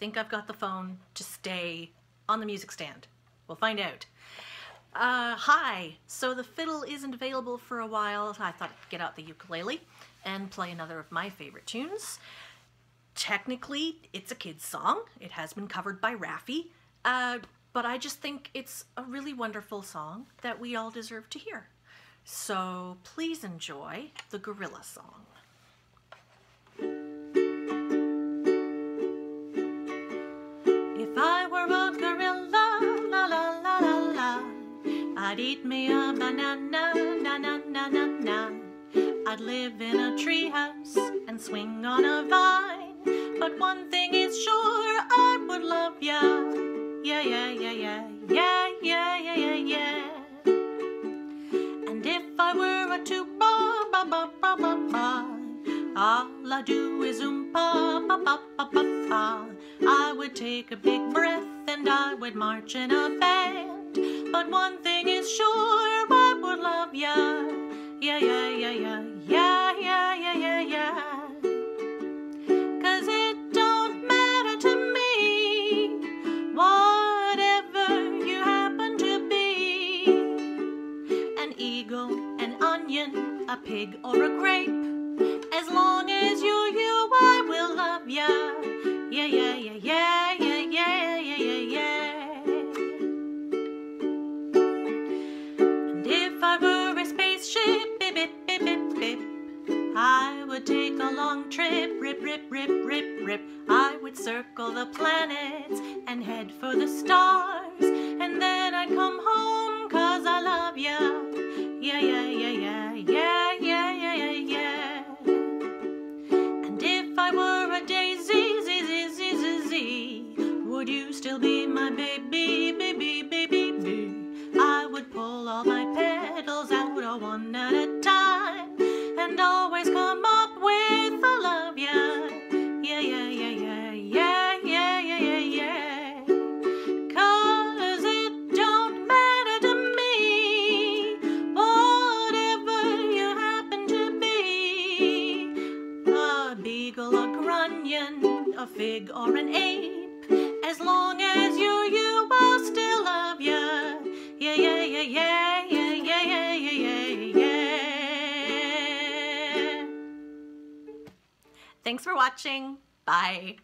think I've got the phone to stay on the music stand. We'll find out. Uh, hi, so the fiddle isn't available for a while. I thought I'd get out the ukulele and play another of my favorite tunes. Technically, it's a kid's song. It has been covered by Raffi, uh, but I just think it's a really wonderful song that we all deserve to hear. So please enjoy the Gorilla song. I'd eat me a banana, na na na na na. I'd live in a treehouse and swing on a vine. But one thing is sure, I would love ya. Yeah, yeah, yeah, yeah, yeah, yeah, yeah, yeah, yeah. And if I were a tuba, ba ba ba ba ba, all I do is oompa ba ba ba ba ba. I would take a big breath and I would march in a band. But one thing is sure, I would love ya. Yeah, yeah, yeah, yeah, yeah, yeah, yeah, yeah, yeah. Cause it don't matter to me, whatever you happen to be. An eagle, an onion, a pig, or a grape. As long as you're you, would take a long trip, rip, rip, rip, rip, rip. I would circle the planets and head for the stars. And then I'd come home, cause I love ya. Yeah, yeah, yeah, yeah, yeah, yeah, yeah, yeah, yeah. And if I were a daisy, z, z, z, z, z, would you still be my baby, baby, baby, baby? I would pull all my petals out a one at a time and always A a grunion, a fig, or an ape. As long as you're you, I'll still love ya. Yeah, yeah, yeah, yeah, yeah, yeah, yeah, yeah, yeah. Thanks for watching. Bye.